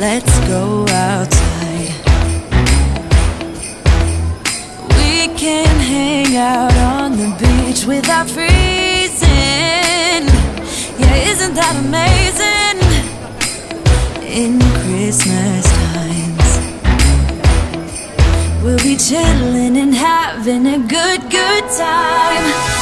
Let's go outside. We can hang out on the beach without freezing. Yeah, isn't that amazing? In Christmas times We'll be chilling and having a good, good time.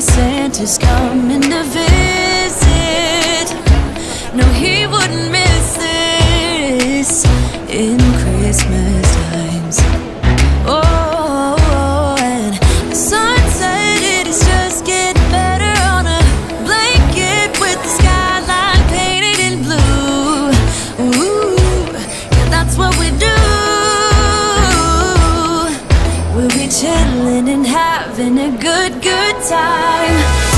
Santa's coming to visit. We'll be chilling and having a good, good time.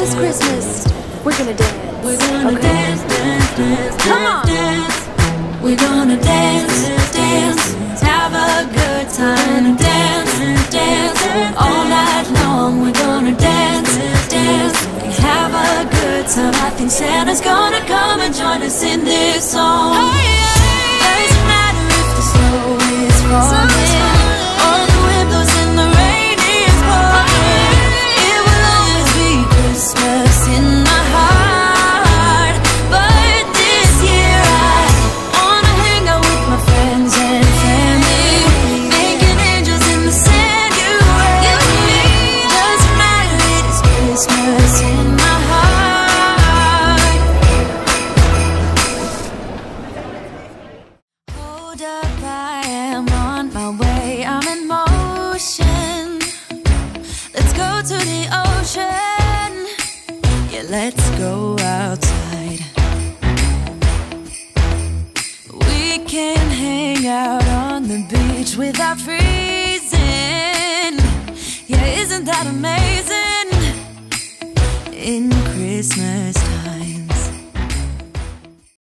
This Christmas, we're gonna dance. we're gonna Okay. dance, dance, dance, Come on. dance. We're gonna dance, dance, have a good time, dance, dance, all night long. We're gonna dance, dance, and have a good time. I think Santa's gonna come and join us in this song. Doesn't Yeah, let's go outside. We can hang out on the beach without freezing. Yeah, isn't that amazing? In Christmas time.